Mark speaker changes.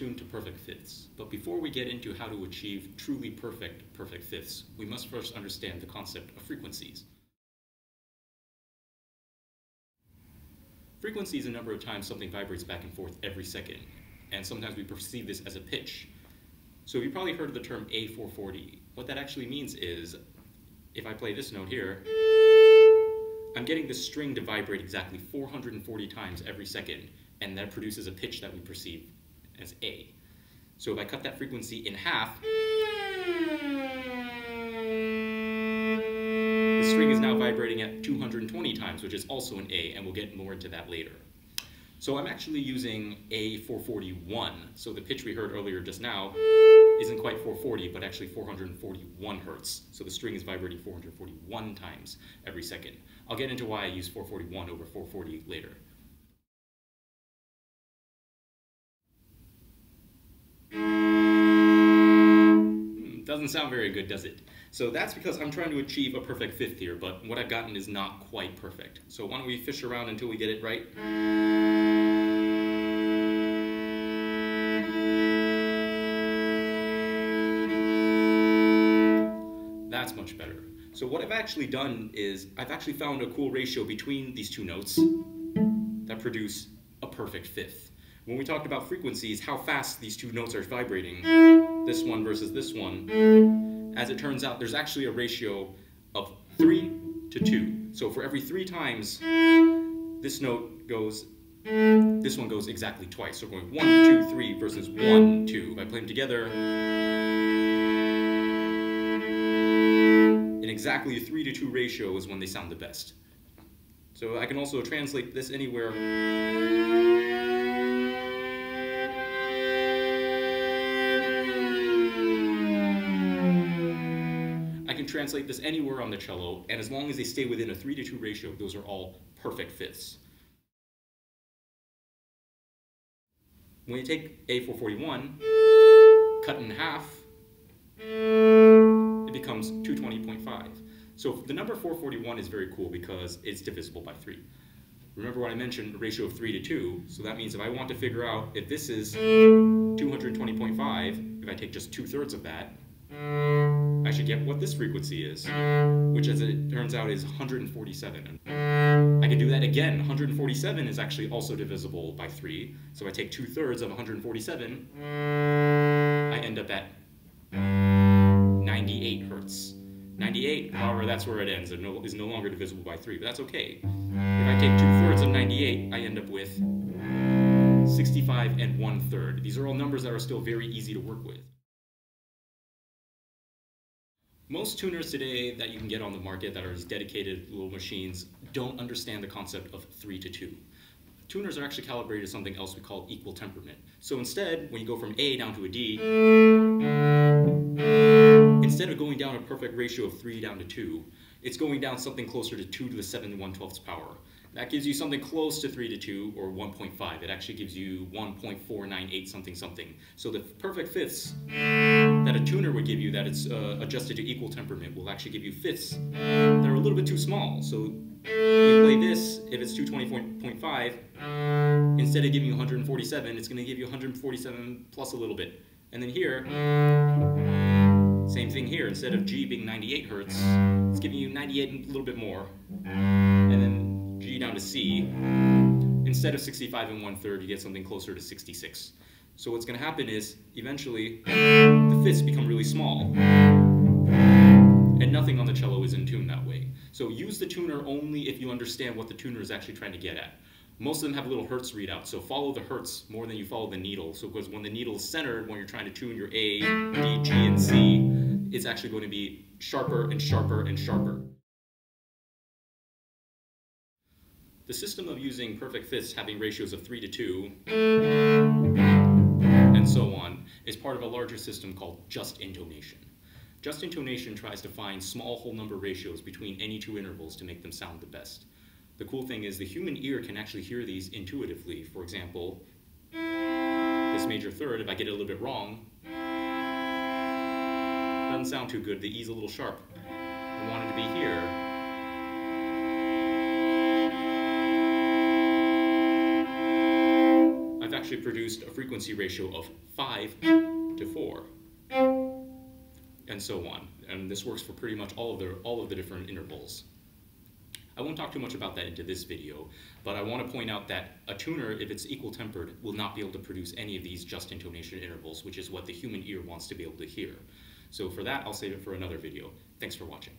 Speaker 1: tuned to perfect fifths, but before we get into how to achieve truly perfect perfect fifths, we must first understand the concept of frequencies. Frequency is a number of times something vibrates back and forth every second, and sometimes we perceive this as a pitch. So you've probably heard of the term A440. What that actually means is, if I play this note here, I'm getting this string to vibrate exactly 440 times every second, and that produces a pitch that we perceive as A. So if I cut that frequency in half, the string is now vibrating at 220 times, which is also an A, and we'll get more into that later. So I'm actually using A441, so the pitch we heard earlier just now isn't quite 440, but actually 441 hertz. So the string is vibrating 441 times every second. I'll get into why I use 441 over 440 later. Doesn't sound very good, does it? So that's because I'm trying to achieve a perfect fifth here, but what I've gotten is not quite perfect. So why don't we fish around until we get it right? That's much better. So what I've actually done is I've actually found a cool ratio between these two notes that produce a perfect fifth. When we talked about frequencies, how fast these two notes are vibrating, this one versus this one, mm-hmm. as it turns out, there's actually a ratio of 3 to 2. So for every 3 times this note goes, mm-hmm. this one goes exactly twice. So going 1, 2, 3 versus 1, 2. If I play them together, mm-hmm. in exactly a 3 to 2 ratio is when they sound the best. So I can also translate this anywhere. Translate this anywhere on the cello, and as long as they stay within a 3 to 2 ratio, those are all perfect fifths. When you take A441, cut in half, it becomes 220.5. So the number 441 is very cool because it's divisible by 3. Remember what I mentioned, ratio of 3 to 2, so that means if I want to figure out if this is 220.5, if I take just two-thirds of that, I should get what this frequency is, which as it turns out is 147. I can do that again. 147 is actually also divisible by 3, so I take two-thirds of 147, I end up at 98 hertz. 98, however, that's where it ends. It no, is no longer divisible by 3, but that's okay. If I take 2 thirds of 98, I end up with 65 and 1 third. These are all numbers that are still very easy to work with. Most tuners today that you can get on the market that are these dedicated little machines don't understand the concept of 3 to 2 tuners are actually calibrated to something else we call equal temperament. So instead, when you go from A down to a D, instead of going down a perfect ratio of 3 down to 2, it's going down something closer to 2 to the 7 1 12th power. That gives you something close to 3 to 2, or 1.5. It actually gives you 1.498 something something. So the perfect fifths that a tuner would give you that it's uh, adjusted to equal temperament will actually give you fifths that are a little bit too small. So you play this, if it's 220.5, instead of giving you 147, it's going to give you 147 plus a little bit. And then here, same thing here. Instead of G being 98 hertz, it's giving you 98 and a little bit more. Down to C, instead of 65 and one third, you get something closer to 66. So what's going to happen is, eventually, the fifths become really small. And nothing on the cello is in tune that way. So use the tuner only if you understand what the tuner is actually trying to get at. Most of them have little hertz readout, so follow the hertz more than you follow the needle. So because when the needle is centered, when you're trying to tune your A, D, G, and C, it's actually going to be sharper and sharper and sharper. The system of using perfect fifths having ratios of 3 to 2 and so on is part of a larger system called just intonation. Just intonation tries to find small whole number ratios between any two intervals to make them sound the best. The cool thing is the human ear can actually hear these intuitively. For example, this major third, if I get it a little bit wrong, doesn't sound too good. The E's a little sharp. I want it to be here. Actually produced a frequency ratio of 5 to 4, and so on. And this works for pretty much all of the, all of the different intervals. I won't talk too much about that into this video, but I want to point out that a tuner, if it's equal tempered, will not be able to produce any of these just intonation intervals, which is what the human ear wants to be able to hear. So for that, I'll save it for another video. Thanks for watching.